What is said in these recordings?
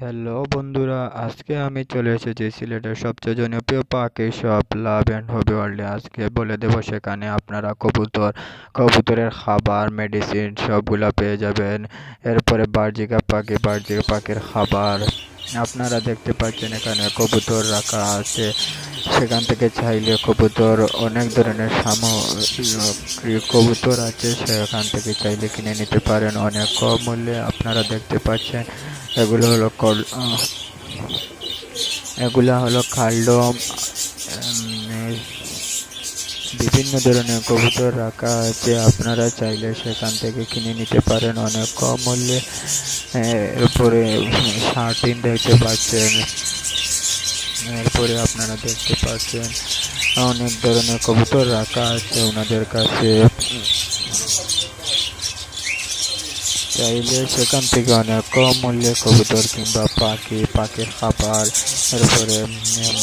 Hello বন্ধুরা, আজকে আমি চলে এসেছি সিলেটের সবচেয়ে জনপ্রিয় পাখি শপ লাভ অ্যান্ড হবি ওয়ার্ল্ডে আজকে বলে দেবো সেখানে আপনারা কবুতর, কবুতরের খাবার মেডিসিন সবগুলো পেয়ে যাবেন। এরপরে বার্জিকা পাখি, বার্জিকা পাখির খাবার। আপনারা দেখতে পাচ্ছেন এখানে কবুতর রাখা আছে। সেখান থেকে চাইলে কবুতর, অনেক ধরনের সামগ্রী কবুতর আছে, সেখান থেকে চাইলে কিনে নিতে পারেন। অনেক কম মূল্যে আপনারা দেখতে পাচ্ছেন। এগুলো হলো এগুলো হলো খালডম বিভিন্ন ধরনের কবুতর রাখা আছে। আপনারা চাইলে সেখান থেকে কিনে নিতে পারেন। অনেক কম মূল্যে এরপরে শার্টিন দেখতে পাচ্ছেন। এরপরে আপনারা দেখতে পাচ্ছেন, অনেক ধরনের কবুতর রাখা আছে ওনাদের কাছে। চাইলে সেখান থেকে অনেক কম মূল্যে কবুতর কিংবা পাখি পাখির খাবার, এরপরে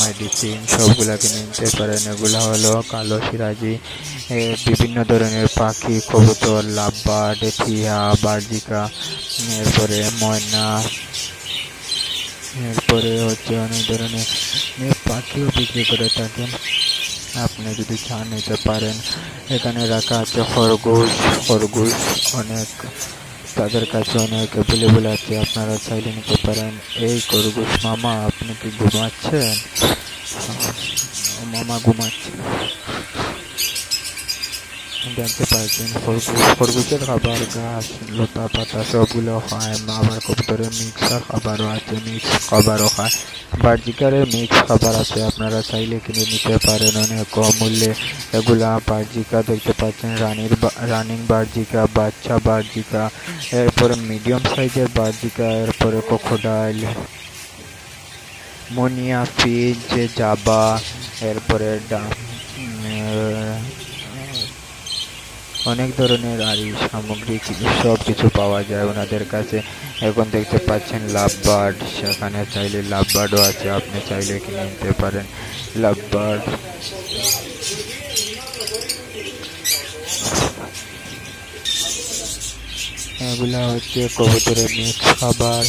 মেডিসিন সবগুলা কিনে নিতে পারেন। এগুলো হলো কালো সিরাজি বিভিন্ন ধরনের পাখি, কবুতর, লাভবার্ড টিয়া বার্জিকা এরপরে ময়না, এরপরে হচ্ছে অনেক ধরনের পাখিও বিক্রি করে থাকেন। আপনি যদি চান নিতে পারেন। এখানে রাখা আছে খরগোশ খরগোশ অনেক তাদের কাছে অনেক অ্যাভেলেবেল আছে আপনারা চাইলে নিতে পারেন এই খরগোশ মামা আপনি কি ঘুমাচ্ছেন মামা ঘুমাচ্ছে জানতে পারছেন খরগোশের খাবার গাছ লতা পাতা সবগুলো খায় আবার কবুতরের মিক্সার খাবারও আছে মিক্স খাবারও খায় বার্জিকারের মিক্স খাবার আছে, আপনারা চাইলে কিনে নিতে পারেন অনেক কম মূল্যে এগুলা বার্জিকা দেখতে পাচ্ছেন, রানির রানিং বার্জিকা বাচ্চা বার্জিকা এরপরে মিডিয়াম সাইজের বার্জিকা এরপরে কোকোডাইল মনিয়া ফিজ জাবা এরপরে অনেক ধরনের আরি সামগ্রী সব কিছু পাওয়া যায় ওনাদের কাছে। এখন দেখতে পাচ্ছেন লাভ বার্ড সেখানে চাইলে লাভ বার্ডও আছে, আপনি চাইলে কিনে নিতে পারেন। লাভ বার্ড এগুলা হচ্ছে কবুতরের মিক্স খাবার।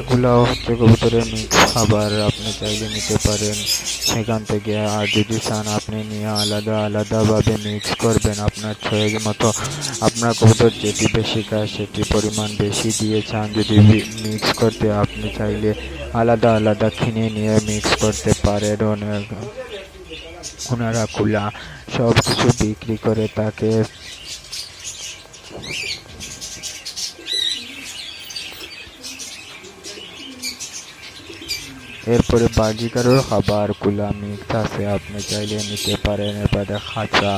এগুলো হচ্ছে কবুতরের মিক্স খাবার, আপনি চাইলে নিতে পারেন। সেখান থেকে আর যদি চান, আপনি নিয়ে আলাদা আলাদাভাবে মিক্স করবেন। আপনার ছয়ের মতো আপনার কবুতর যেটি বেশি খায়, সেটি পরিমাণ বেশি দিয়ে চান। যদি মিক্স করতে, আপনি চাইলে আলাদা আলাদা কিনে নিয়ে মিক্স করতে পারেন। অনেক ওনারা খোলা সব কিছু বিক্রি করে তাকে এরপরে বাজিকারও খাবার কুলা মিক্স আছে, আপনি চাইলে নিতে পারেন। এবারে খাঁচা,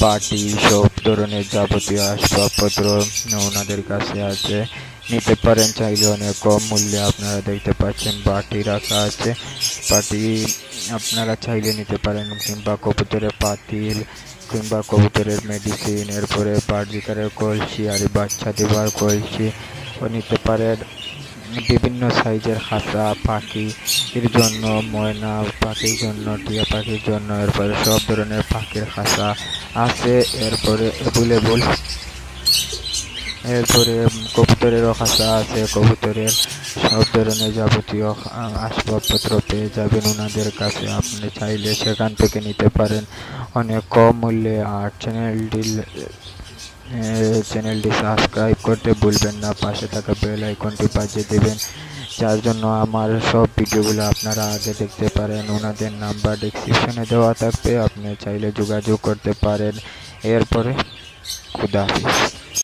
বাটি সব ধরনের যাবতীয় আসবাবপত্র ওনাদের কাছে আছে। নিতে পারেন, চাইলে অনেক কম মূল্যে আপনারা দেখতে পাচ্ছেন বাটি রাখা আছে। বাটি আপনারা চাইলে নিতে পারেন কিংবা কবুতরের পাতিল কিংবা কবুতরের মেডিসিন এরপরে বার্জিকারের কলসি, আর বাচ্চা দেবার কলসি নিতে পারেন। বিভিন্ন সাইজের হাসা পাখি এর জন্য, ময়না পাখির জন্য, টিয়া পাখির জন্য, এরপরে সব ধরনের পাখির খাঁচা আছে, এরপরে অ্যাভেলেবল এরপরে কবুতরেরও খাঁচা আছে, কবুতরের সব ধরনের যাবতীয় আসবাবপত্র পেয়ে যাবেন ওনাদের কাছে। আপনি চাইলে সেখান থেকে নিতে পারেন। অনেক কম মূল্যে আর চ্যানেলটি চ্যানেলটি সাবস্ক্রাইব করতে ভুলবেন না, পাশে থাকা বেল আইকনটি বাজিয়ে দেবেন, যার জন্য আমার সব ভিডিওগুলো আপনারা আগে দেখতে পারেন। ওনাদের নাম্বার ডিসক্রিপশনে দেওয়া থাকবে, আপনি চাইলে যোগাযোগ করতে পারেন। এরপরে, খুদা হাফিজ।